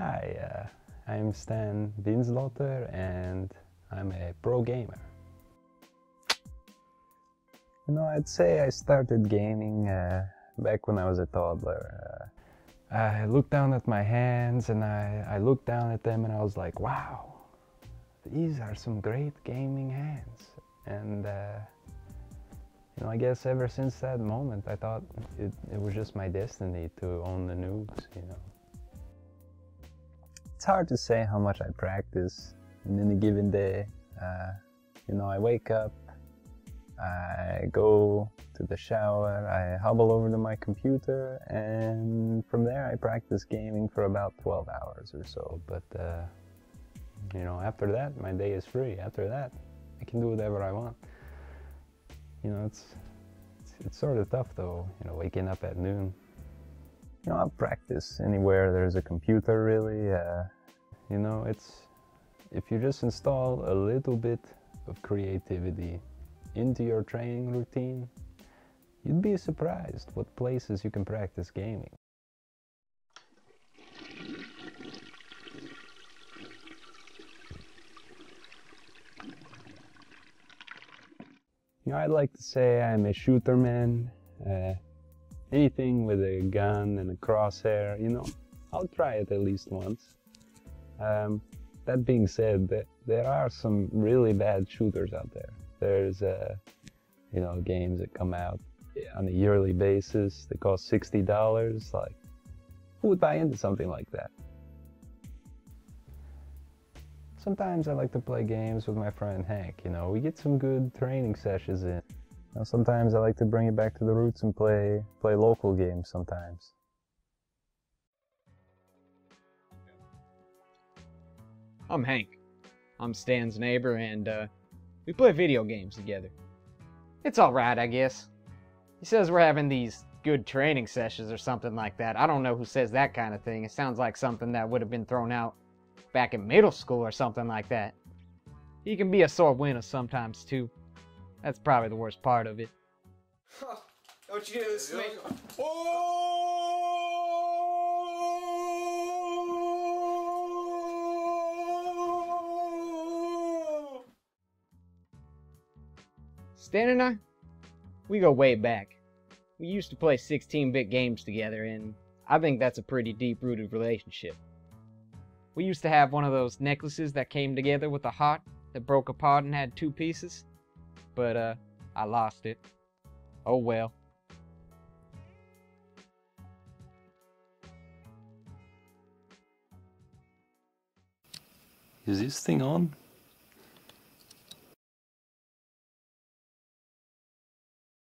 Hi, uh, I'm Stan Winslaughter and I'm a pro gamer. You know, I'd say I started gaming uh, back when I was a toddler. Uh, I looked down at my hands and I, I looked down at them and I was like, wow, these are some great gaming hands. And, uh, you know, I guess ever since that moment, I thought it, it was just my destiny to own the noobs, you know. It's hard to say how much I practice in any given day. Uh, you know, I wake up, I go to the shower, I hobble over to my computer, and from there I practice gaming for about 12 hours or so. But, uh, you know, after that, my day is free. After that, I can do whatever I want. You know, it's, it's, it's sort of tough though, you know, waking up at noon you know, I'll practice anywhere there's a computer really. Uh, you know, it's, if you just install a little bit of creativity into your training routine, you'd be surprised what places you can practice gaming. You know, I'd like to say I'm a shooter man. Uh, anything with a gun and a crosshair, you know, I'll try it at least once. Um, that being said, there are some really bad shooters out there. There's, uh, you know, games that come out on a yearly basis that cost $60. Like, who would buy into something like that? Sometimes I like to play games with my friend Hank, you know, we get some good training sessions in. Now, sometimes I like to bring it back to the roots and play play local games sometimes. I'm Hank. I'm Stan's neighbor and uh, we play video games together. It's alright, I guess. He says we're having these good training sessions or something like that. I don't know who says that kind of thing. It sounds like something that would have been thrown out back in middle school or something like that. He can be a sore winner sometimes too. That's probably the worst part of it. Don't you do this to me? Stan and I, we go way back. We used to play 16-bit games together, and I think that's a pretty deep-rooted relationship. We used to have one of those necklaces that came together with a heart that broke apart and had two pieces but uh, I lost it. Oh well. Is this thing on?